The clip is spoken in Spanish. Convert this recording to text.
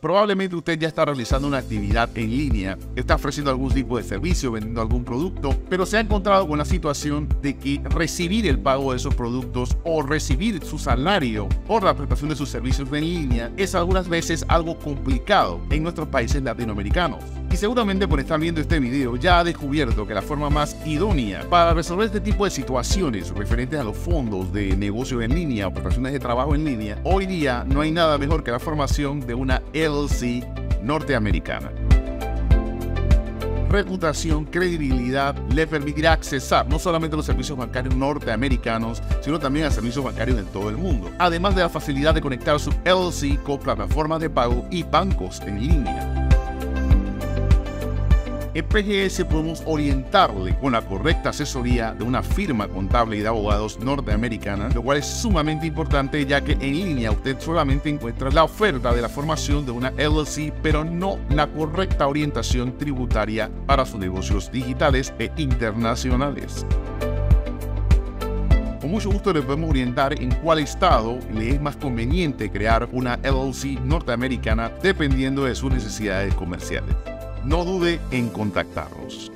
Probablemente usted ya está realizando una actividad en línea, está ofreciendo algún tipo de servicio, vendiendo algún producto, pero se ha encontrado con la situación de que recibir el pago de esos productos o recibir su salario por la prestación de sus servicios en línea es algunas veces algo complicado en nuestros países latinoamericanos. Y seguramente por estar viendo este video ya ha descubierto que la forma más idónea para resolver este tipo de situaciones referentes a los fondos de negocio en línea o prestaciones de trabajo en línea, hoy día no hay nada mejor que la formación de una LLC norteamericana reputación, credibilidad, le permitirá accesar no solamente a los servicios bancarios norteamericanos, sino también a servicios bancarios en todo el mundo, además de la facilidad de conectar su LLC con plataformas de pago y bancos en línea. En PGS podemos orientarle con la correcta asesoría de una firma contable y de abogados norteamericana, lo cual es sumamente importante ya que en línea usted solamente encuentra la oferta de la formación de una LLC, pero no la correcta orientación tributaria para sus negocios digitales e internacionales. Con mucho gusto le podemos orientar en cuál estado le es más conveniente crear una LLC norteamericana dependiendo de sus necesidades comerciales no dude en contactarnos.